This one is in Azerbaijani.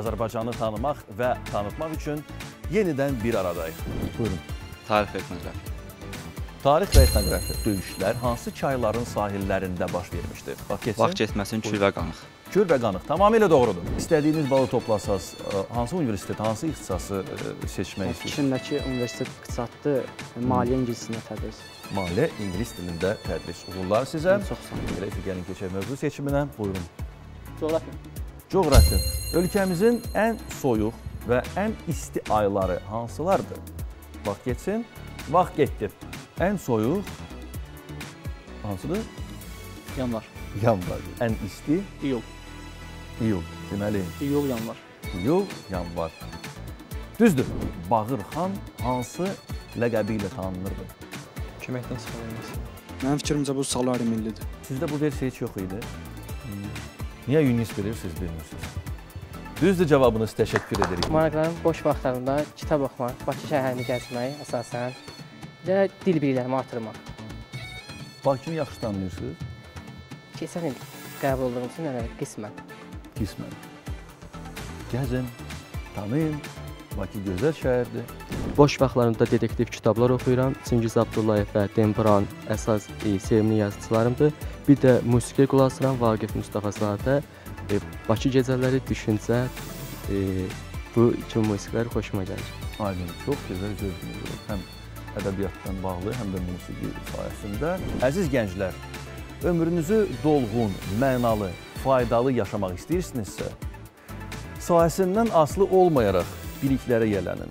Azərbaycanı tanımaq və tanıtmaq üçün yenidən bir aradayıq. Buyurun. Tarix və etnoqrafiya. Tarix və etnoqrafiya döyüşlər hansı çayların sahillərində baş vermişdir? Bax keçsin. Vaxt getməsin kül və qanıq. Kür və qanıq tamamilə doğrudur. İstədiyiniz balı toplasaz, ə, hansı universitet, hansı ixtisası ə, seçmək istəyirsiniz? Fikrindəki universitet iqtisadlı maliyyə ingiliscəsində tədris. Maliyyə ingilis dilində tədris. Uğurlar sizə. Çox sağ olun. Elə isə gəlin keçək mövzu seçiminə. Buyurun. Coğrafiya. Coğrafiya. Ölkəmizin ən soyuq və ən isti ayları hansılardır? Vaxt getsin. Vaxt getdi. Ən soyuq hansıdır? Yanvar. Yanvar. Ən isti İyul. iyul. Deməli, İyul, yanvar. iyul, yanvar. Düzdür. Bağırxan hansı ləqəbi ilə tanınırdı? Köməkdən istifadə edilməsi. Mənim fikrimcə bu salari millidir. Sizdə bu versiya heç yox idi. Niyə Yunis bilirsiniz, bilmirsiniz? Düzdür cavabınız, təşəkkür edirik. Maraqlarım boş vaxtlarımda kitab oxumaq, Bakı şəhərini gəzmək əsasən və dil biliklərimi artırmaq. Bakını yaxşı tanıyırsınız? Keçən il qəbul olduğum üçün yəni qismən. Qismən. Gəzin, tanıyın. Bakı gözəl şəhərdir. Boş vaxtlarımda detektiv kitablar oxuyuram. Çingiz Abdullayev və Dembran əsas e, sevimli yazıçılarımdır. Bir də musiqiyə qulaq asıram Vaqif Mustafazadə. E, Bakı gecələri, düşüncə e, bu kimi musiqilər xoşuma gəlir. Aydın, çox gözəl gözləyir. Həm ədəbiyyatdan bağlı, həm də musiqi sayəsində. Əziz gənclər, ömrünüzü dolğun, mənalı, faydalı yaşamaq istəyirsinizsə, sahəsindən asılı olmayaraq biliklərə yələnin.